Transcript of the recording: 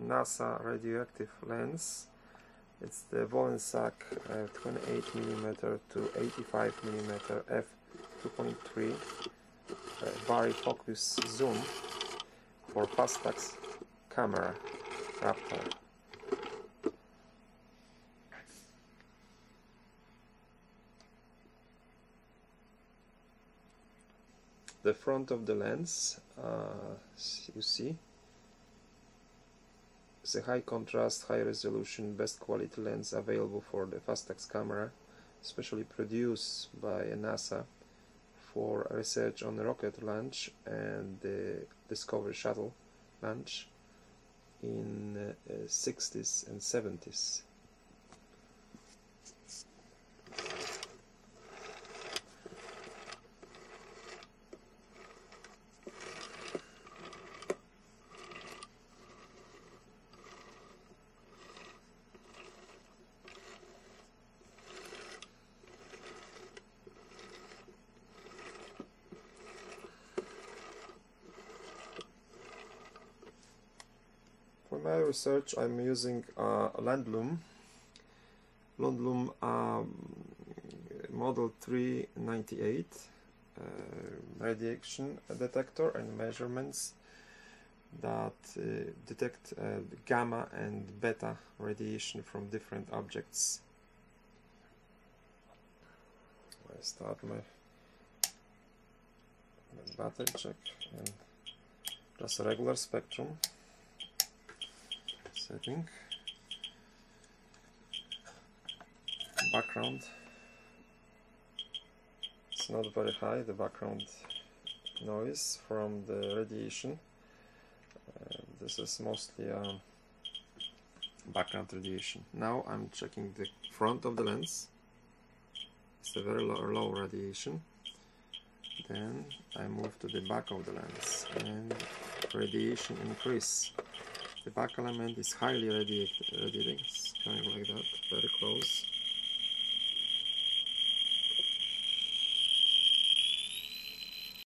NASA radioactive lens. It's the Wollensak uh, 28mm to 85mm f2.3 uh, vari-focus zoom for Fastax camera Raptar. The front of the lens, uh, you see, a high contrast, high resolution, best quality lens available for the Fastax camera, specially produced by NASA for research on the rocket launch and the Discovery Shuttle launch in uh, 60s and 70s. My research, I'm using uh, Ludlum, Ludlum um, Model 398 uh, radiation detector and measurements that uh, detect uh, gamma and beta radiation from different objects. I start my, my battery check and just a regular spectrum setting. Background. It's not very high the background noise from the radiation. Uh, this is mostly um, background radiation. Now I'm checking the front of the lens. It's a very low, low radiation. Then I move to the back of the lens and radiation increase the back element is highly radiated, radiating, it's going like that, very close.